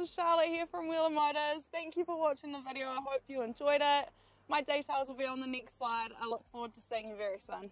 is Charlotte here from Wheeler Motors. Thank you for watching the video. I hope you enjoyed it. My details will be on the next slide. I look forward to seeing you very soon.